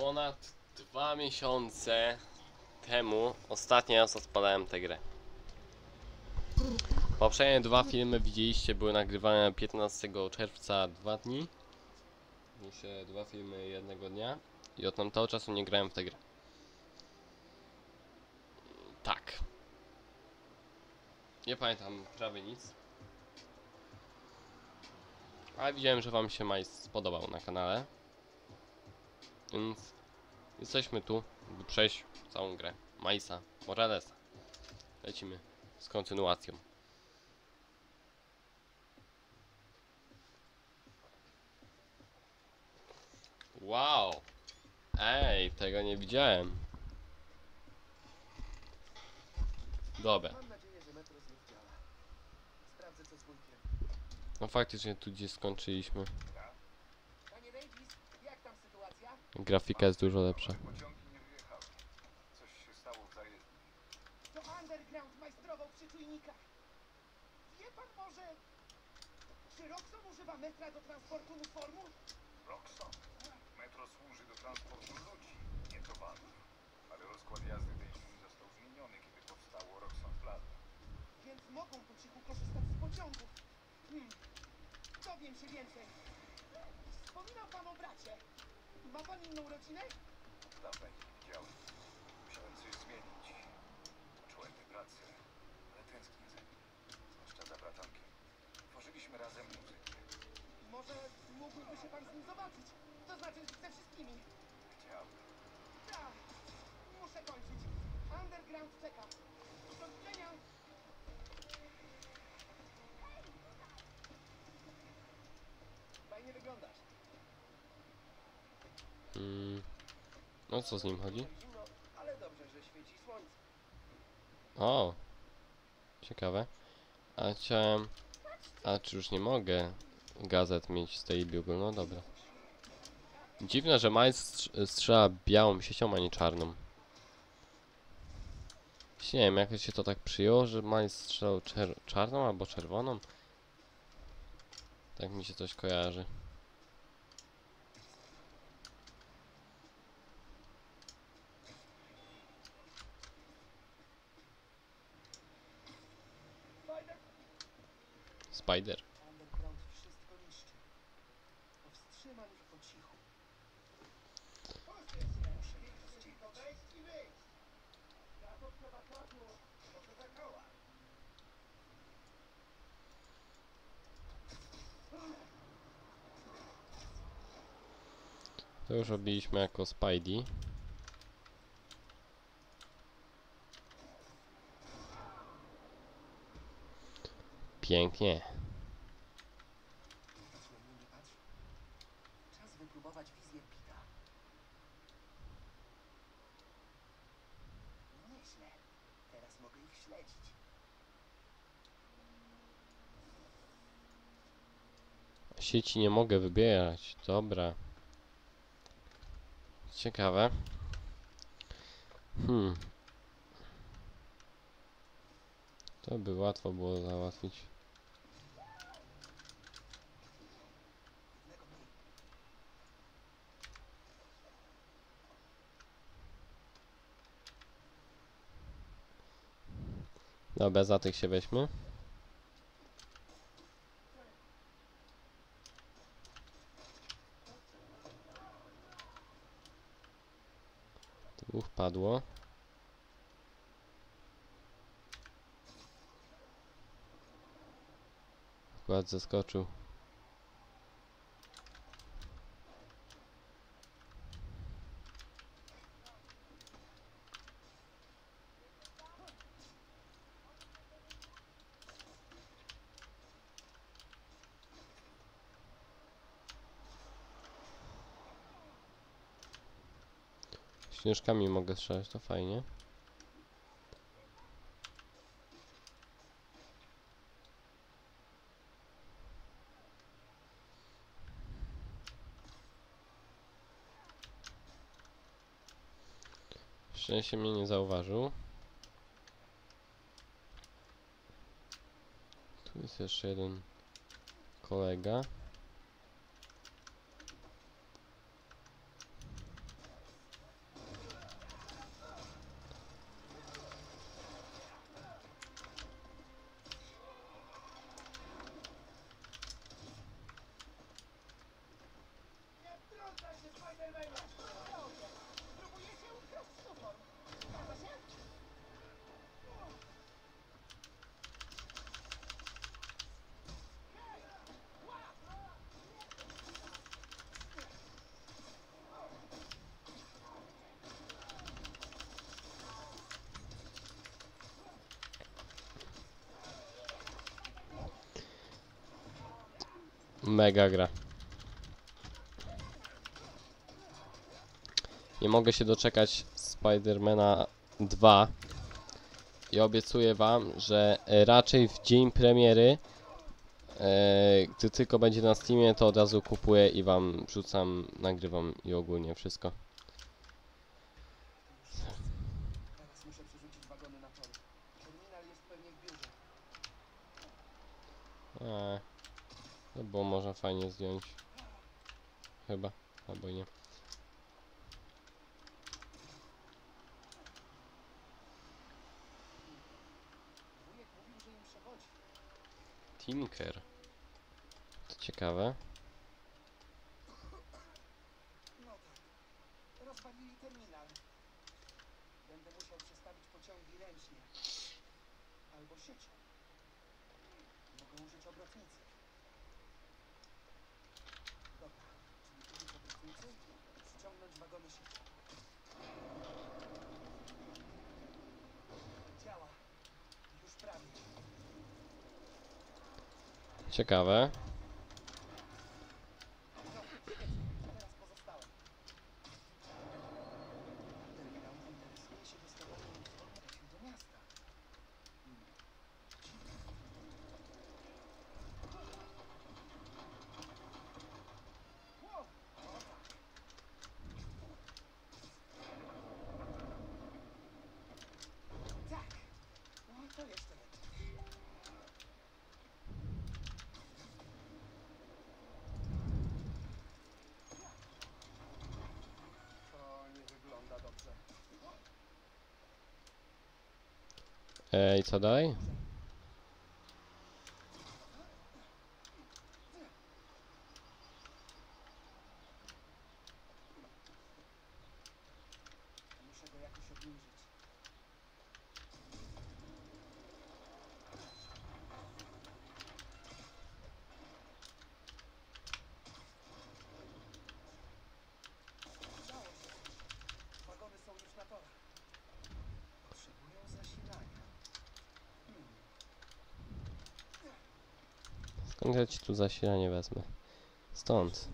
ponad dwa miesiące temu ostatni raz odpalałem tę grę. Poprzednie dwa filmy widzieliście były nagrywane 15 czerwca dwa dni. Myślę dwa filmy jednego dnia. I od tamtego czasu nie grałem w tę grę. Tak. Nie pamiętam prawie nic. Ale widziałem, że wam się Majs spodobał na kanale. Więc jesteśmy tu, by przejść całą grę. Majsa, Moralesa. Lecimy z kontynuacją. Wow! Ej, tego nie widziałem. Dobra, no faktycznie tu gdzie skończyliśmy. Panie Davis, jak tam sytuacja? Grafika jest dużo lepsza. Pociągi nie wyjechały. Coś się stało w zajezdni. To Underground majstrował przy czujnikach. Wie pan może, czy Roxon używa metra do transportu uniformu? Roxon. Metro służy do transportu ludzi, nie towarów. Ale rozkład jazdy Daisy został zmieniony, kiedy powstało Roxon Plaza. Więc mogą po cichu korzystać z pociągów. Hmm. Dowiem się więcej. Wspominał pan o bracie. Ma pan inną rodzinę? Dawno ich nie widziałem. Musiałem coś zmienić. Czułem tę pracę, ale tęsknię za nim. Zwłaszcza za bratankiem. Tworzyliśmy razem muzykę. Może mógłby się pan z nim zobaczyć. To znaczy ze wszystkimi. Chciałbym. Tak, muszę kończyć. Underground czeka. Do widzenia. Fajnie wyglądasz. Mm. No co z nim chodzi? Zimno, ale dobrze, że świeci słońce. O! Ciekawe. A chciałem... A czy już nie mogę gazet mieć z tej Bugle? No dobra. Dziwne, że Miles strz- strzela białą siecią, a nie czarną. Nie wiem, jakoś się to tak przyjęło, że Miles strzelał czarną albo czerwoną. Tak mi się coś kojarzy. Fajne. Spider. Underground wszystko niszczy. Powstrzymam ich po cichu. Muszę ich zdziwić. Zakoła. To już robiliśmy jako Spidey. Pięknie. Patrz na mnie, nie patrz. Czas wypróbować wizję Pita. Nieźle. Teraz mogę ich śledzić. Sieci nie mogę wybierać. Dobra. Ciekawe. Hmm. To by łatwo było załatwić. Dobra, za tych się weźmy. Dwóch padło. Akurat zeskoczył. Śnieżkami mogę strzelać, to fajnie. Szczęście mnie nie zauważył. Tu jest jeszcze jeden kolega. Mega gra. Nie mogę się doczekać Spidermana 2 i obiecuję wam, że raczej w dzień premiery, e, gdy tylko będzie na Steamie, to od razu kupuję i wam wrzucam, nagrywam i ogólnie wszystko. Teraz muszę przerzucić wagony na tory. Terminal jest pewnie w biurze. Eee, to było fajnie zdjąć. Chyba, albo nie. Tinker. To ciekawe. No tak. Rozwalili terminal. Będę musiał przestawić pociągi ręcznie. Albo siecią. Mogę użyć obrotnicy. Dobra, obrotnicy, ściągnąć wagony. Działa. Już prawie. Ciekawe. No, świetnie. Teraz pozostałe. Terminał interesuje się dostawaniem informacji do miasta. Hmm. Wow, o tak. Tak. No to jeszcze lepiej. To nie wygląda dobrze. E, I co dalej? Muszę go jakoś obniżyć. Udało się. Wagony są już na torach. Potrzebują zasilania. Hmm. Skąd ja ci tu zasilanie wezmę? Stąd.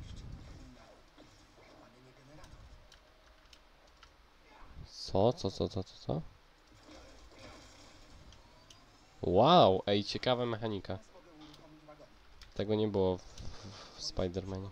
Co? Co, co, co, co, co? Wow, ej, ciekawa mechanika. Tego nie było w, w Spidermanie.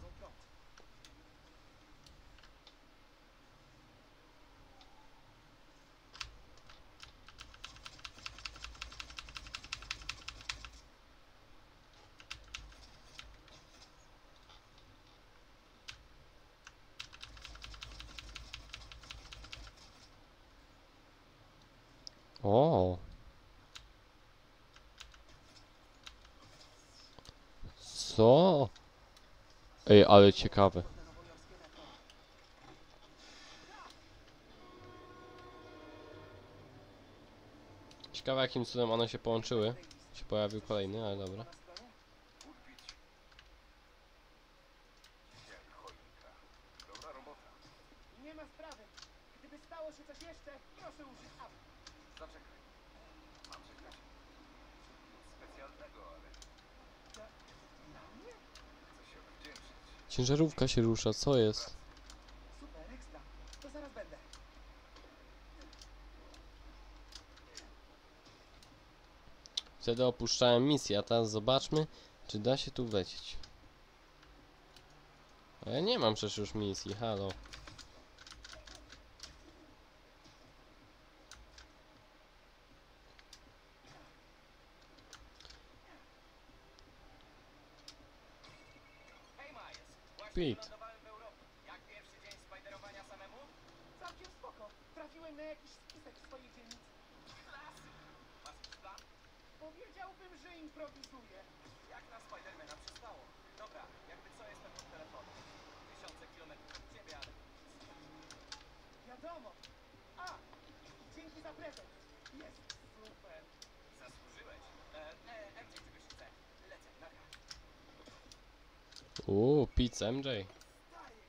O. Co? Ej, ale ciekawe. Ciekawe jakim cudem one się połączyły. Się pojawił kolejny, ale dobra. Na stronie? Upić. Jak choinka. Dobra robota. Nie ma sprawy. Gdyby stało się coś jeszcze, proszę użyć apy. Zaczekaj. Mam coś dla ciebie. Nic specjalnego, ale Dla, dla mnie? chcę się odwdzięczyć. Ciężarówka się rusza, co jest? Wtedy opuszczałem misję, a teraz zobaczmy, czy da się tu wlecieć. Ja nie mam przecież już misji, halo. Właśnie Pete. wylądowałem w Europie. Jak pierwszy dzień spiderowania samemu? Całkiem spoko. Trafiłem na jakiś spisek w swojej dzielnicy. Klasy! Masz jakiś plan? Powiedziałbym, że improwizuję. Jak na Spidermana przystało. Dobra, jakby co jestem pod telefonem. Tysiące kilometrów od ciebie, ale... Wiadomo. A, dzięki za prezent. Jest super. Zasłużyłeś. E, e, MJ czegoś chce. Lecę, na razie. Uuu, Pizza MJ. Stary,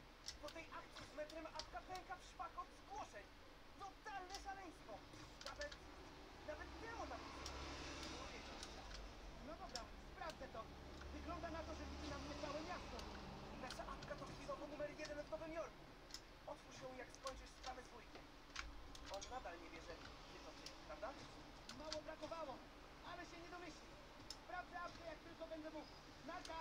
po tej akcji z metrem apka pęka w szpak od zgłoszeń. Totalne szaleństwo. Nawet, nawet ty o napisał. No dobra, sprawdzę to. Wygląda na to, że widzi na mnie całe będę mógł. Narka!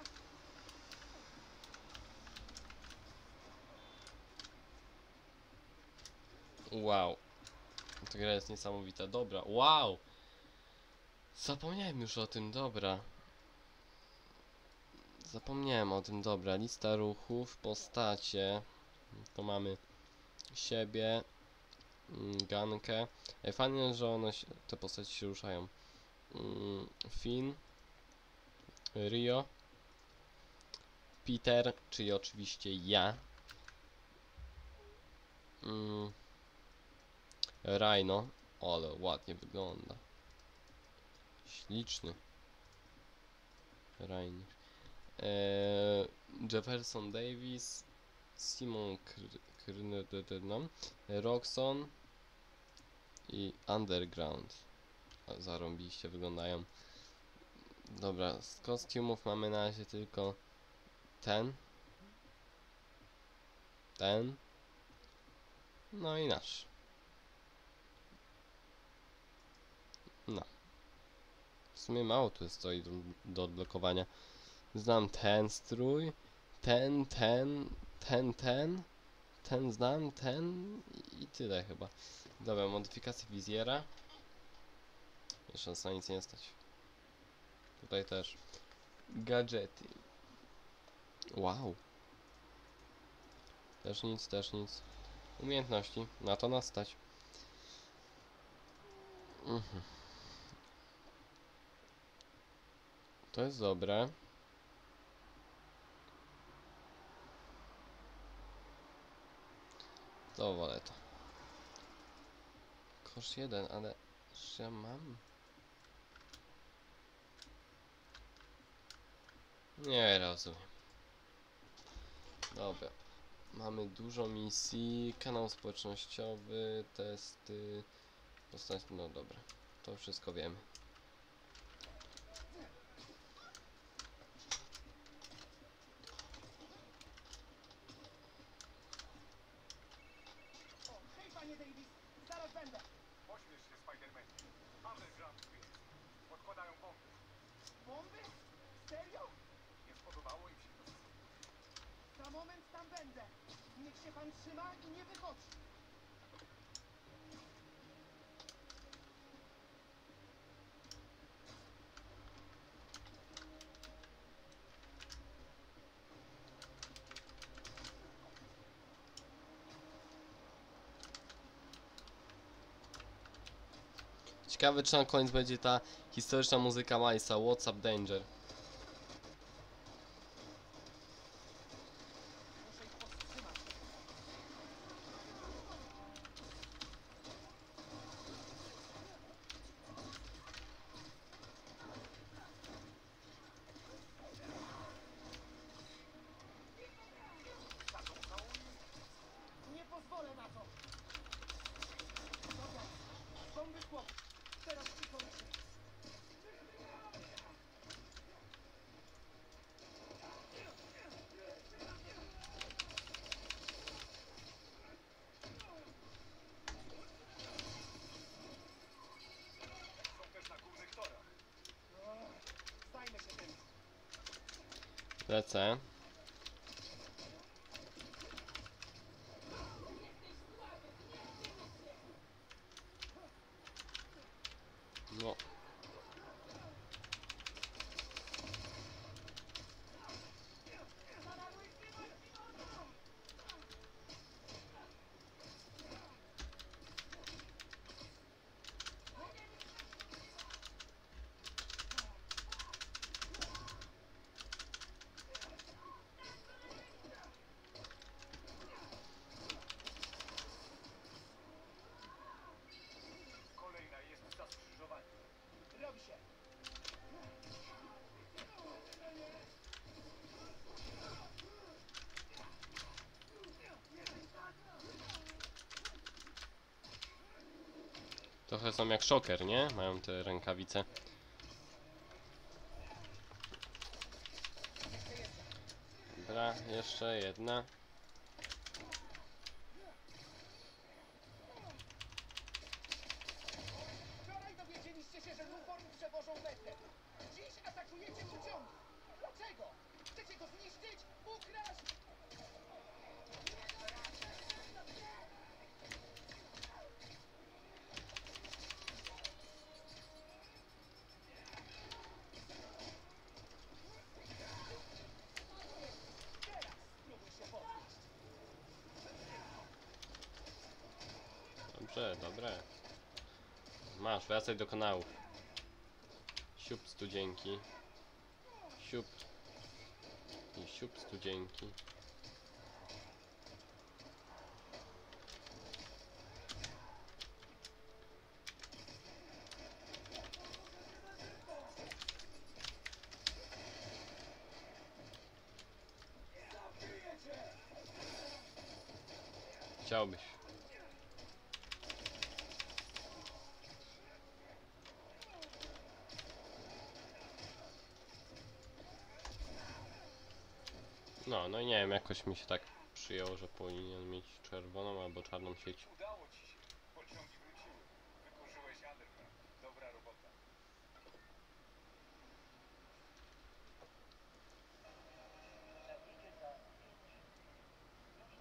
Wow. Ta gra jest niesamowita. Dobra, wow! Zapomniałem już o tym, dobra. Zapomniałem o tym, dobra. Lista ruchów, postacie. To mamy siebie, mm, Gankę. Fajnie, że one się, te postacie się ruszają. Mm, Finn, Rio, Peter, czyli oczywiście ja. Rhino, ale ładnie wygląda. Śliczny. Rhino. Eee, Jefferson Davis, Simon Krnedededam, Roxon i Underground. Zarąbiście wyglądają. Dobra, z kostiumów mamy na razie tylko ten. Ten. No i nasz. No. W sumie mało tu stoi do, do odblokowania. Znam ten strój, ten, ten, ten, ten, ten znam, ten i tyle chyba. Dobra, modyfikacje wizjera. Jeszcze na nic nie stać. Tutaj też. Gadżety. Wow. Też nic, też nic. Umiejętności. Na to nas stać. Mhm. To jest dobre. To wolę to. Koszt jeden, ale że ja mam? Nie rozumiem. Dobra. Mamy dużo misji, kanał społecznościowy, testy, postać, no dobra. To wszystko wiemy. O, hej panie Davis, zaraz będę. Pośmiesz się, Spidermanie. Underground tu jest. Podkładają bomby. Bomby? Serio? Nie spodobało im się to. Za moment tam będę. Niech się pan trzyma i nie wychodzi. Ciekawe czy na koniec będzie ta historyczna muzyka Milesa, What's Up Danger. Muszę ich powstrzymać. Nie pozwolę na to. Dobra, bomby w chłop. Teraz ci kończę. Są też na górnych torach. Zajmę się tym. Lecę. Trochę są jak szoker, nie? Mają te rękawice. Dobra, jeszcze jedna. Dziś atakujecie pociągi. Chcecie go zniszczyć? Ukraść? Teraz spróbuj się podnieść. Dobrze, dobre. Masz, wracaj do kanału. Siup studzienki. Siup. I siup studzienki. Chciałbyś. No, no i nie wiem, jakoś mi się tak przyjęło, że powinien mieć czerwoną albo czarną sieć. Udało ci się. Pociągi wróciły. Wykurzyłeś underground. Dobra robota.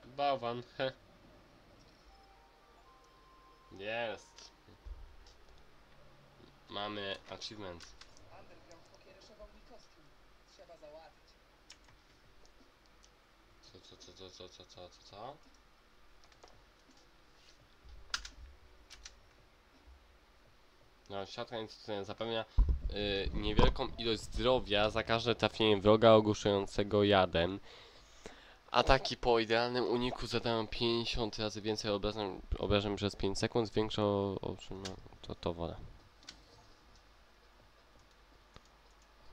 Bałwan, he. Jest. Mamy achievement. Underground pokiereszował. Trzeba załatwić. Co, co, co, co, co, co, co, co, co? No, siatka zapewnia y, niewielką ilość zdrowia za każde trafienie wroga ogłuszającego jadem. Ataki po idealnym uniku zadają 50 razy więcej obrażeń, obrażeń przez 5 sekund, zwiększą otrzyma... to to wolę.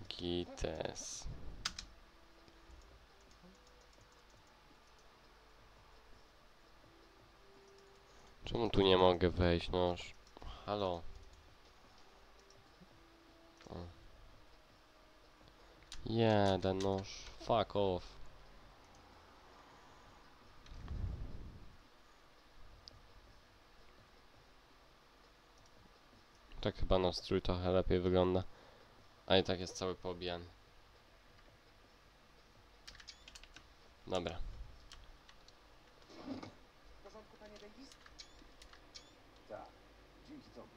Gites. Czemu tu nie mogę wejść, no? sz- Halo. Jeden, no. sz- Fuck off. Tak chyba na strój trochę lepiej wygląda. A i tak jest cały poobijany. Dobra. W porządku, panie Davis? Tak. Dzięki tobie.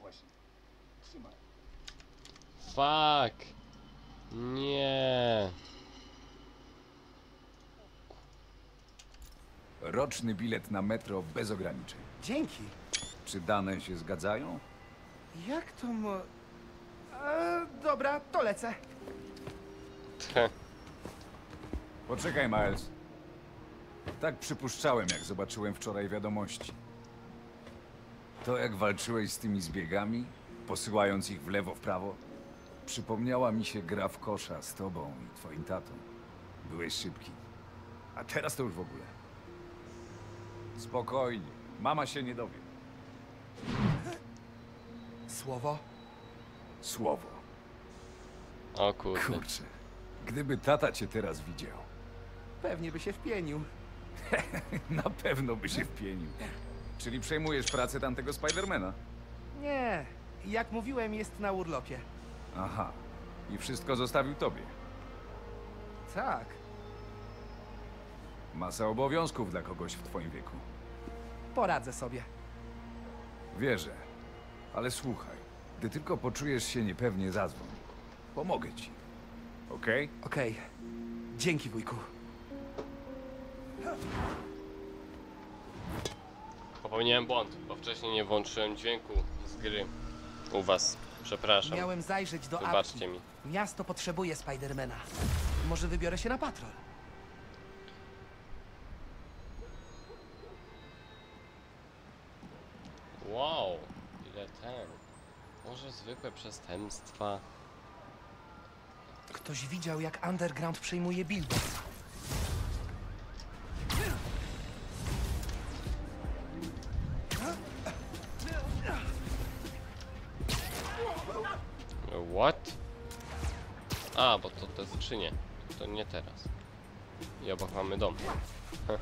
Właśnie. Trzymaj. Fuck! Nie. Roczny bilet na metro bez ograniczeń. Dzięki. Czy dane się zgadzają? Jak to mo... E, dobra, to lecę. Poczekaj, Miles. Tak przypuszczałem, jak zobaczyłem wczoraj wiadomości. To, jak walczyłeś z tymi zbiegami, posyłając ich w lewo, w prawo, przypomniała mi się gra w kosza z tobą i twoim tatą. Byłeś szybki. A teraz to już w ogóle. Spokojnie. Mama się nie dowie. Słowo? Słowo. O kurde. Kurczę. Gdyby tata cię teraz widział, Pewnie by się wpienił. na pewno by się wpienił. Czyli przejmujesz pracę tamtego Spidermana? Nie, jak mówiłem, jest na urlopie. Aha. I wszystko zostawił tobie. Tak. Masa obowiązków dla kogoś w twoim wieku. Poradzę sobie. Wierzę. Ale słuchaj, gdy tylko poczujesz się niepewnie, zadzwoń. Pomogę ci. Okej? Okej. Dzięki, wujku. Popełniłem błąd, bo wcześniej nie włączyłem dźwięku z gry. U was. Przepraszam. Miałem zajrzeć do Wybaczcie mi. Miasto potrzebuje Spidermana. Może wybiorę się na patrol. Wow, ile ten. Może zwykłe przestępstwa. Ktoś widział, jak Underground przejmuje billboard. What? A, bo to te skrzynie. To nie teraz. I obok mamy dom. Heh.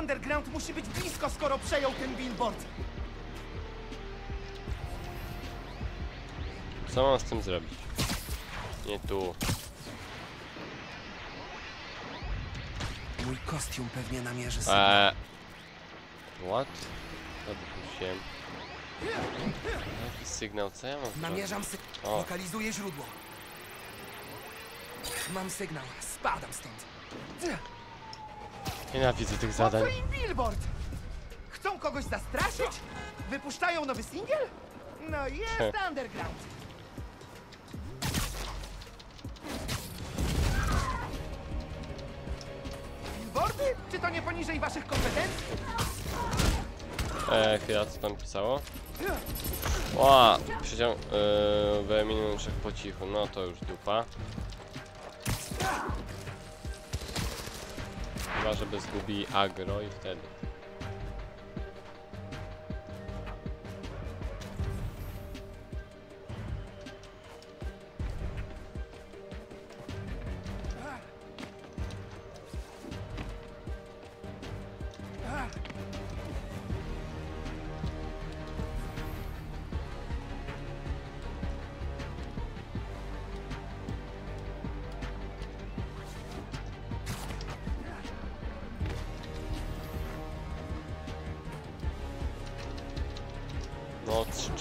Underground musi być blisko, skoro przejął ten billboard. Co mam z tym zrobić? Nie tu. Mój kostium pewnie namierzy Eee. What? Co wypuściłem? Jaki sygnał? Co ja mam? Namierzam sy... O. Lokalizuję źródło. Mam sygnał. Spadam stąd. Nienawidzę tych zadań. Im billboard! Chcą kogoś zastraszyć? Wypuszczają nowy singiel? No jest underground. Czy to nie poniżej waszych kompetencji? Eee, chwila, co tam pisało? Ła! Przyciąg... Yy, wyeliminuję trzech po cichu. No to już dupa. Chyba, żeby zgubili agro i wtedy.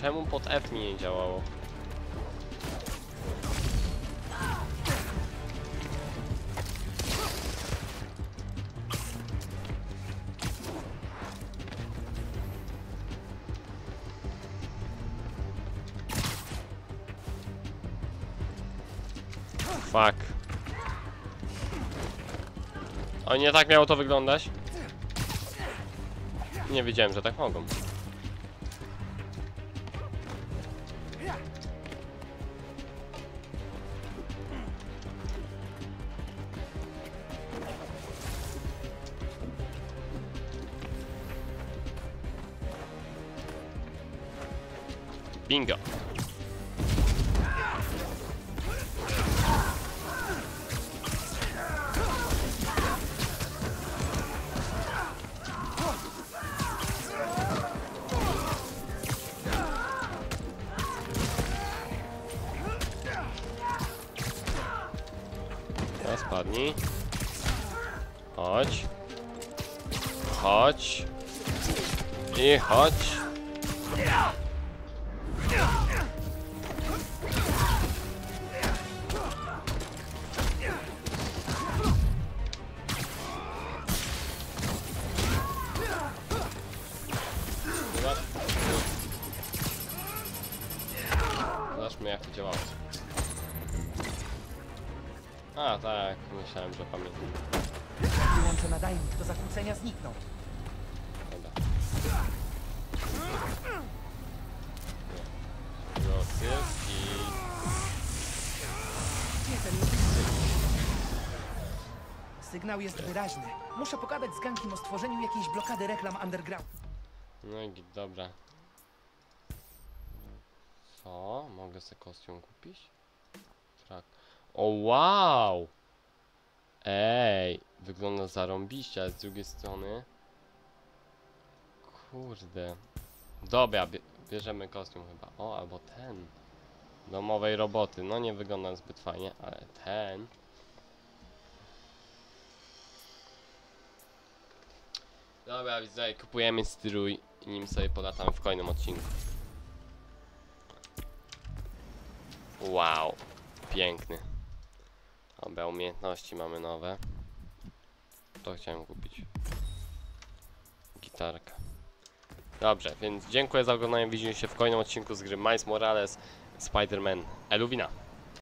Czemu pod F mi nie działało? Fuck. O, nie tak miało to wyglądać? Nie wiedziałem, że tak mogą. Yeah. Myślałem, że pamiętam. Wyłączę nadajnik, do zakłócenia znikną. Dobra. Rozsyp i... Gdzie ten Sygnał jest wyraźny. Muszę pogadać z gankiem o stworzeniu jakiejś blokady reklam underground. No i dobra. Co? Mogę sobie kostium kupić? Tak. O wow! Ej, wygląda zarąbiście, ale z drugiej strony... Kurde. Dobra, bie bierzemy kostium chyba. O, albo ten. Domowej roboty. No nie wygląda zbyt fajnie, ale ten... Dobra, widzę, kupujemy strój i nim sobie polatamy w kolejnym odcinku. Wow, piękny. Dobra, umiejętności mamy nowe. To chciałem kupić. Gitarka. Dobrze, więc dziękuję za oglądanie. Widzimy się w kolejnym odcinku z gry Miles Morales Spider-Man Eluwina.